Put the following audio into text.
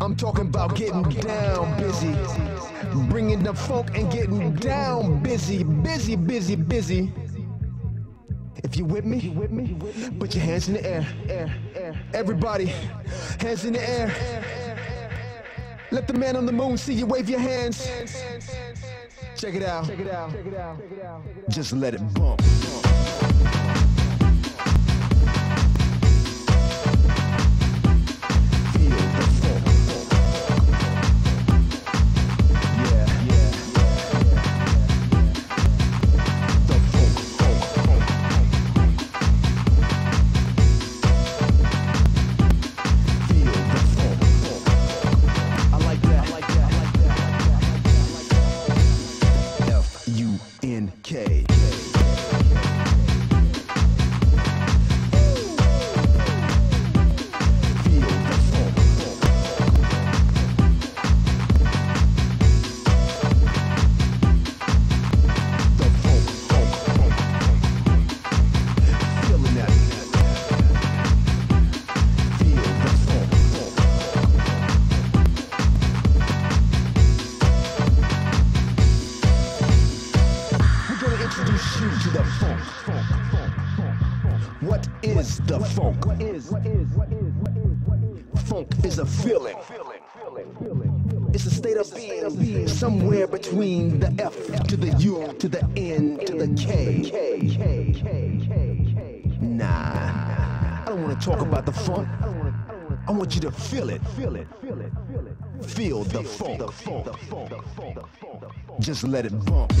I'm talking about getting down busy. Bringing the funk and getting down busy. Busy, busy, busy. If you with me, put your hands in the air. Everybody, hands in the air. Let the man on the moon see you wave your hands. Check it out. Just let it bump. What is the funk? Funk is a feeling. It's a state of being somewhere between the F to the U to the N to the K. Nah, I don't want to talk about the funk. I want you to feel it. Feel it. Feel the funk. Just let it bump.